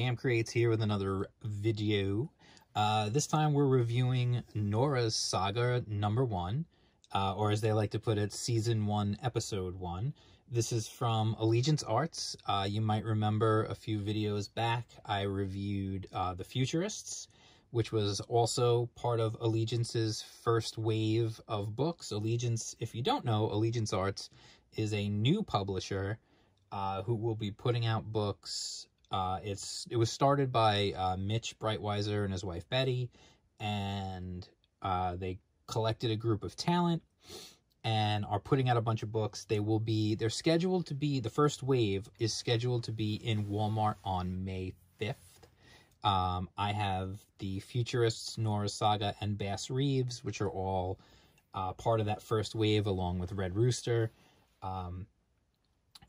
Jam Creates here with another video. Uh, this time we're reviewing Nora's Saga number one, uh, or as they like to put it, season one, episode one. This is from Allegiance Arts. Uh, you might remember a few videos back, I reviewed uh, The Futurists, which was also part of Allegiance's first wave of books. Allegiance, if you don't know, Allegiance Arts is a new publisher uh, who will be putting out books. Uh, it's it was started by uh, Mitch Breitweiser and his wife Betty, and uh, they collected a group of talent and are putting out a bunch of books. They will be they're scheduled to be the first wave is scheduled to be in Walmart on May fifth. Um, I have the Futurists, Nora Saga, and Bass Reeves, which are all uh, part of that first wave, along with Red Rooster. Um,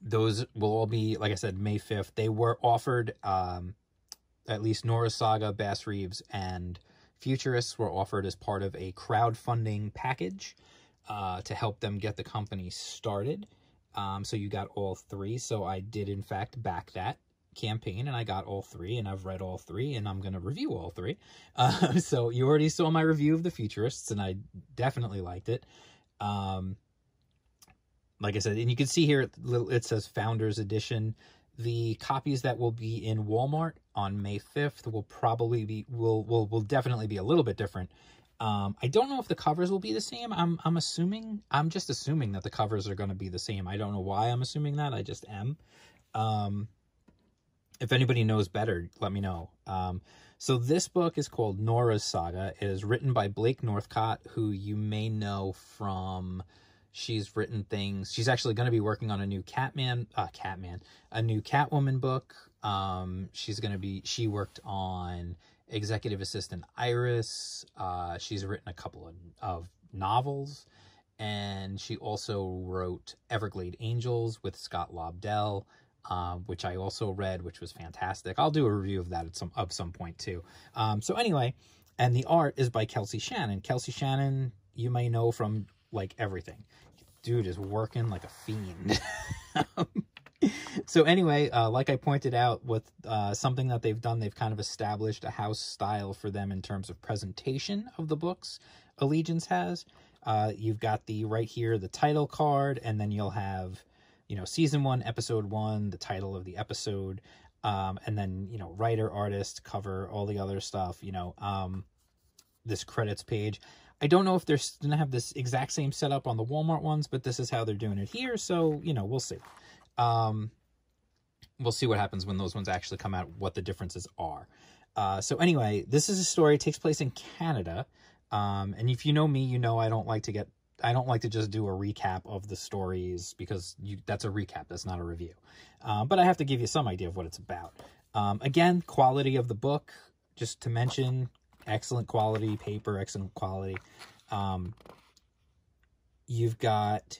those will all be, like I said, May 5th. They were offered, um, at least Nora Saga, Bass Reeves, and Futurists were offered as part of a crowdfunding package uh, to help them get the company started. Um, so you got all three. So I did, in fact, back that campaign and I got all three and I've read all three and I'm going to review all three. Uh, so you already saw my review of the Futurists and I definitely liked it. Um, like I said, and you can see here it says Founders Edition. The copies that will be in Walmart on May 5th will probably be will will will definitely be a little bit different. Um, I don't know if the covers will be the same. I'm I'm assuming I'm just assuming that the covers are going to be the same. I don't know why I'm assuming that. I just am. Um, if anybody knows better, let me know. Um, so this book is called Nora's Saga. It is written by Blake Northcott, who you may know from She's written things. She's actually going to be working on a new Catman, uh, Catman, a new Catwoman book. Um, she's going to be, she worked on Executive Assistant Iris. Uh, she's written a couple of, of novels. And she also wrote Everglade Angels with Scott Lobdell, uh, which I also read, which was fantastic. I'll do a review of that at some of some point too. Um, so anyway, and the art is by Kelsey Shannon. Kelsey Shannon, you may know from like everything. Dude is working like a fiend. so anyway, uh, like I pointed out, with uh, something that they've done, they've kind of established a house style for them in terms of presentation of the books Allegiance has. Uh, you've got the right here, the title card, and then you'll have, you know, season one, episode one, the title of the episode, um, and then, you know, writer, artist, cover, all the other stuff, you know, um, this credits page. I don't know if they're going to have this exact same setup on the Walmart ones, but this is how they're doing it here. So, you know, we'll see. Um, we'll see what happens when those ones actually come out, what the differences are. Uh, so anyway, this is a story. It takes place in Canada. Um, and if you know me, you know I don't like to get, I don't like to just do a recap of the stories because you, that's a recap. That's not a review. Um, but I have to give you some idea of what it's about. Um, again, quality of the book, just to mention, excellent quality paper, excellent quality. Um, you've got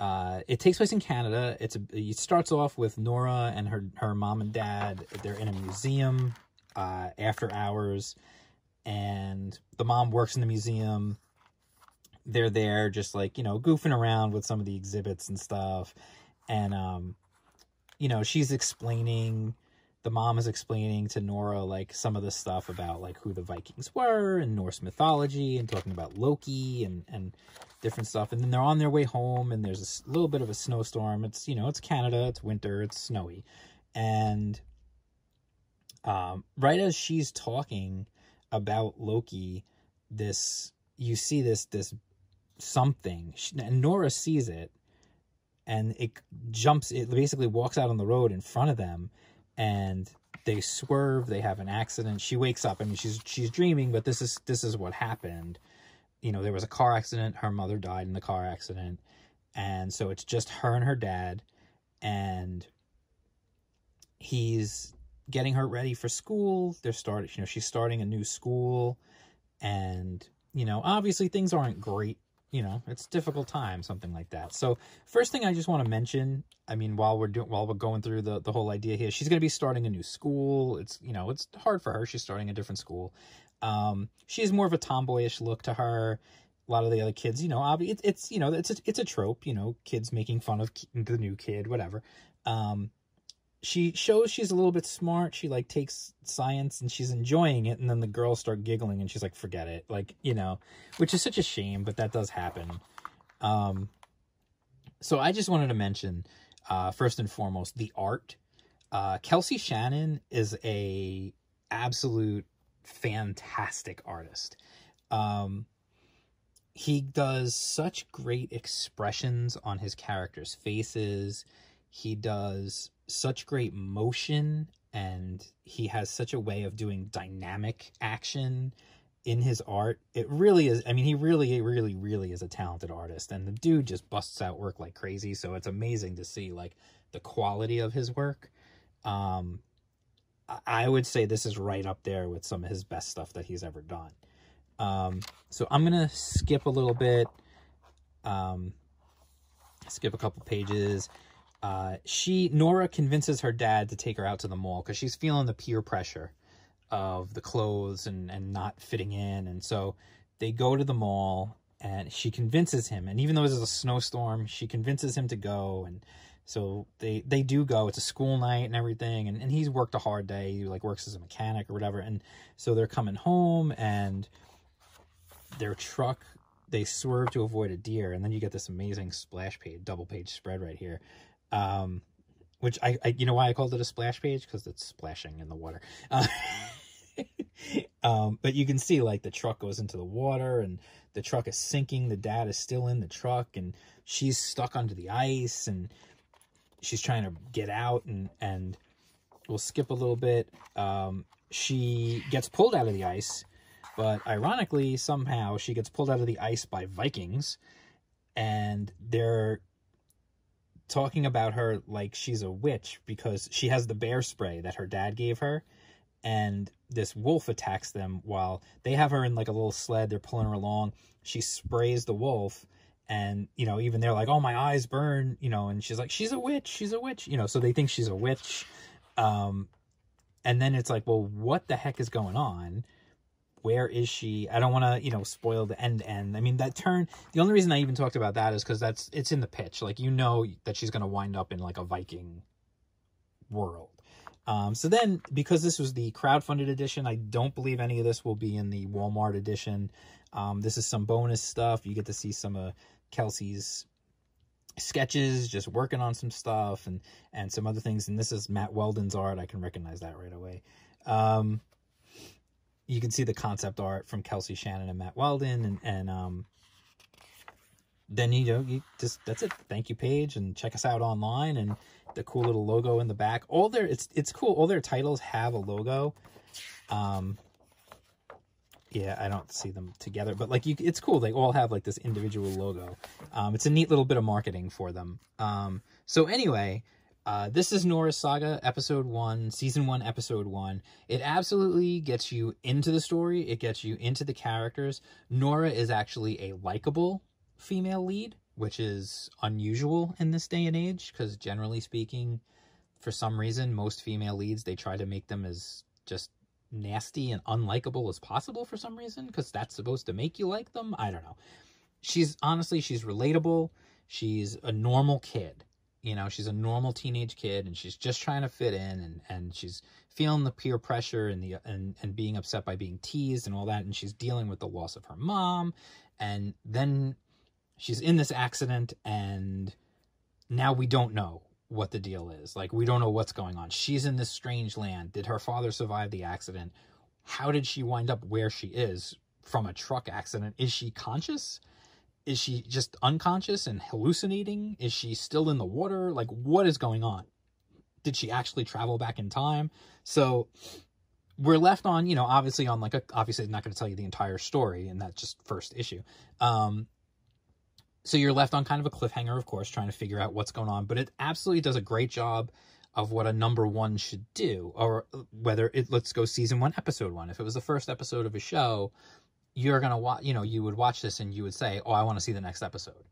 uh, it takes place in Canada. It's a, it starts off with Nora and her her mom and dad. They're in a museum uh, after hours, and the mom works in the museum. They're there just like you know goofing around with some of the exhibits and stuff, and um, you know she's explaining the mom is explaining to Nora like some of the stuff about like who the Vikings were and Norse mythology and talking about Loki and and different stuff. And then they're on their way home and there's a little bit of a snowstorm. It's you know it's Canada, it's winter, it's snowy, and um, right as she's talking about Loki, this you see this this something and Nora sees it and it jumps it basically walks out on the road in front of them and they swerve they have an accident. She wakes up I mean she's she's dreaming but this is this is what happened. You know there was a car accident her mother died in the car accident and so it's just her and her dad and he's getting her ready for school. They're starting you know she's starting a new school and you know obviously things aren't great you know, it's difficult time, something like that. So first thing I just want to mention, I mean, while we're doing, while we're going through the, the whole idea here, she's going to be starting a new school. It's, you know, it's hard for her. She's starting a different school. Um, she has more of a tomboyish look to her. A lot of the other kids, you know, it's, it's, you know, it's a, it's a trope, you know, kids making fun of the new kid, whatever. Um, she shows she's a little bit smart. She like takes science and she's enjoying it, and then the girls start giggling, and she's like, "Forget it," like you know, which is such a shame, but that does happen. Um, so I just wanted to mention, uh, first and foremost, the art. Uh, Kelsey Shannon is a absolute fantastic artist. Um, he does such great expressions on his characters' faces. He does such great motion and he has such a way of doing dynamic action in his art. It really is. I mean, he really, really, really is a talented artist, and the dude just busts out work like crazy. So it's amazing to see like the quality of his work. Um, I would say this is right up there with some of his best stuff that he's ever done. Um, so I'm gonna skip a little bit, um, skip a couple pages. Uh, she Nora convinces her dad to take her out to the mall because she's feeling the peer pressure of the clothes and and not fitting in, and so they go to the mall and she convinces him. And even though it's a snowstorm, she convinces him to go and so they they do go. It's a school night and everything, and, and he's worked a hard day. He like works as a mechanic or whatever, and so they're coming home, and their truck they swerve to avoid a deer, and then you get this amazing splash page, double page spread right here, um, which I, I you know why I called it a splash page because it's splashing in the water. Uh, um, but you can see like the truck goes into the water and the truck is sinking. The dad is still in the truck and she's stuck under the ice and she's trying to get out and and we'll skip a little bit um, she gets pulled out of the ice but ironically somehow she gets pulled out of the ice by vikings and they're talking about her like she's a witch because she has the bear spray that her dad gave her and this wolf attacks them while they have her in like a little sled. They're pulling her along. She sprays the wolf and you know even they're like oh my eyes burn you know and she's like she's a witch she's a witch you know so they think she's a witch. Um and then it's like well what the heck is going on where is she i don't want to you know spoil the end end i mean that turn the only reason i even talked about that is because that's it's in the pitch like you know that she's going to wind up in like a viking world um, so then, because this was the crowdfunded edition, I don't believe any of this will be in the Walmart edition. Um, this is some bonus stuff. You get to see some of Kelsey's sketches, just working on some stuff and and some other things. And this is Matt Weldon's art. I can recognize that right away. Um, you can see the concept art from Kelsey Shannon and Matt Weldon, and and um, then you know you just that's it. Thank you page, and check us out online, and the cool little logo in the back. All their it's it's cool. All their titles have a logo. Um, yeah, I don't see them together, but like you, it's cool. They all have like this individual logo. Um, it's a neat little bit of marketing for them. Um, so anyway, uh, this is Nora's Saga, episode one, season one, episode one. It absolutely gets you into the story. It gets you into the characters. Nora is actually a likable female lead, which is unusual in this day and age, because generally speaking, for some reason, most female leads, they try to make them as just nasty and unlikable as possible for some reason because that's supposed to make you like them. I don't know. She's honestly, she's relatable. She's a normal kid. You know, she's a normal teenage kid and she's just trying to fit in and, and she's feeling the peer pressure and the and, and being upset by being teased and all that and she's dealing with the loss of her mom and then she's in this accident and now we don't know what the deal is. Like, we don't know what's going on. She's in this strange land. Did her father survive the accident? How did she wind up where she is from a truck accident? Is she conscious? Is she just unconscious and hallucinating? Is she still in the water? Like, what is going on? Did she actually travel back in time? So, we're left on, you know, obviously on like a, obviously not going to tell you the entire story, and that's just first issue. Um, so you're left on kind of a cliffhanger, of course, trying to figure out what's going on. But it absolutely does a great job of what a number one should do, or whether it let's go season one, episode one. If it was the first episode of a show, you're gonna watch. You know, you would watch this and you would say, "Oh, I want to see the next episode."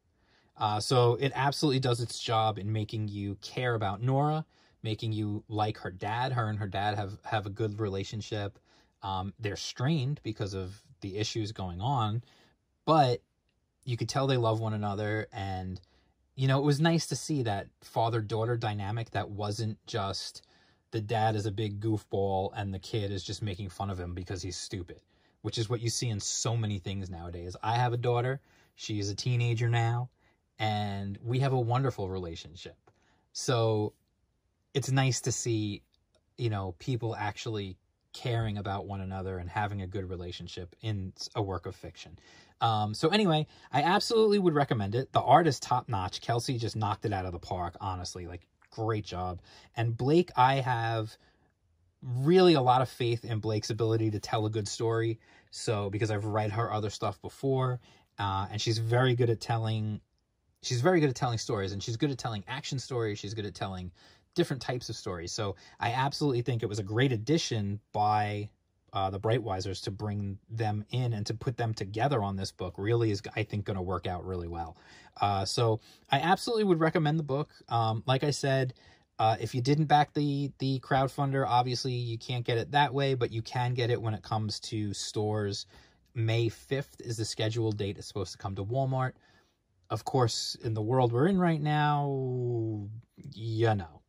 Uh, so it absolutely does its job in making you care about Nora, making you like her dad. Her and her dad have have a good relationship. Um, they're strained because of the issues going on, but you could tell they love one another and you know, it was nice to see that father daughter dynamic that wasn't just the dad is a big goofball and the kid is just making fun of him because he's stupid, which is what you see in so many things nowadays. I have a daughter, she's a teenager now, and we have a wonderful relationship. So it's nice to see, you know, people actually caring about one another and having a good relationship in a work of fiction. Um, so anyway, I absolutely would recommend it. The art is top notch. Kelsey just knocked it out of the park, honestly. Like, great job. And Blake, I have really a lot of faith in Blake's ability to tell a good story. So, because I've read her other stuff before, uh, and she's very good at telling, she's very good at telling stories, and she's good at telling action stories. She's good at telling different types of stories. So I absolutely think it was a great addition by uh, the Breitweisers to bring them in and to put them together on this book really is, I think, going to work out really well. Uh, so I absolutely would recommend the book. Um, like I said, uh, if you didn't back the the crowdfunder, obviously you can't get it that way, but you can get it when it comes to stores. May 5th is the scheduled date. It's supposed to come to Walmart. Of course, in the world we're in right now, you know,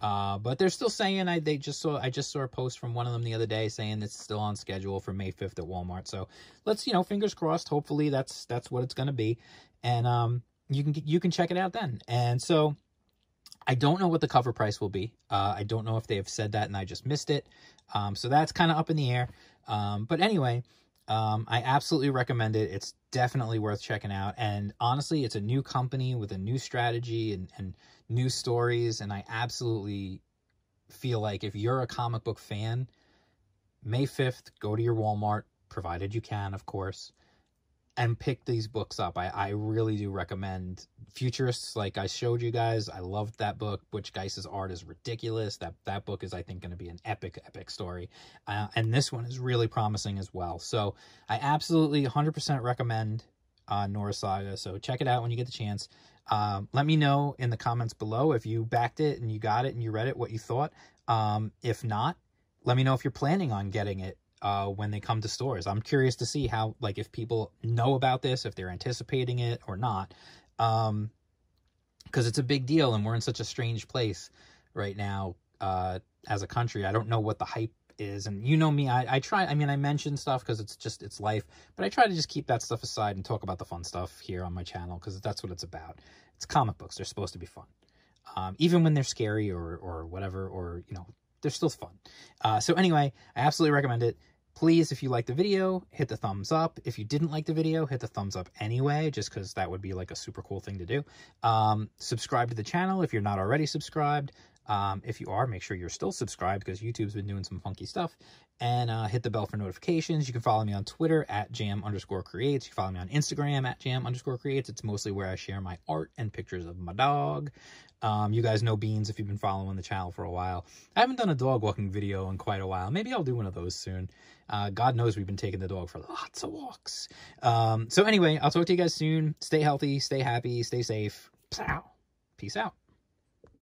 uh, but they're still saying I they just saw I just saw a post from one of them the other day saying it's still on schedule for May 5th at Walmart. So let's you know fingers crossed. Hopefully that's that's what it's going to be, and um you can you can check it out then. And so I don't know what the cover price will be. Uh, I don't know if they have said that and I just missed it. Um, so that's kind of up in the air. Um, but anyway, um, I absolutely recommend it. It's definitely worth checking out. And honestly, it's a new company with a new strategy and, and new stories. And I absolutely feel like if you're a comic book fan, May 5th, go to your Walmart, provided you can, of course, and pick these books up. I, I really do recommend Futurists, like I showed you guys. I loved that book. Butch Guice's art is ridiculous. That that book is, I think, going to be an epic, epic story. Uh, and this one is really promising as well. So I absolutely 100% recommend uh, Nora's Saga. So check it out when you get the chance. Um, let me know in the comments below if you backed it and you got it and you read it, what you thought. Um, if not, let me know if you're planning on getting it uh, when they come to stores. I'm curious to see how, like, if people know about this, if they're anticipating it or not. Um, because it's a big deal and we're in such a strange place right now uh, as a country. I don't know what the hype is. And you know me, I, I try, I mean, I mention stuff because it's just, it's life, but I try to just keep that stuff aside and talk about the fun stuff here on my channel because that's what it's about. It's comic books. They're supposed to be fun. Um, even when they're scary or, or whatever, or, you know, they're still fun. Uh, so anyway, I absolutely recommend it. Please, if you like the video, hit the thumbs up. If you didn't like the video, hit the thumbs up anyway, just because that would be like a super cool thing to do. Um, subscribe to the channel if you're not already subscribed. Um, if you are, make sure you're still subscribed because YouTube's been doing some funky stuff. And uh, hit the bell for notifications. You can follow me on Twitter at jam underscore creates. You can follow me on Instagram at jam underscore creates. It's mostly where I share my art and pictures of my dog. Um, you guys know Beans if you've been following the channel for a while. I haven't done a dog walking video in quite a while. Maybe I'll do one of those soon. Uh, God knows we've been taking the dog for lots of walks. Um, so anyway, I'll talk to you guys soon. Stay healthy, stay happy, stay safe. Peace out.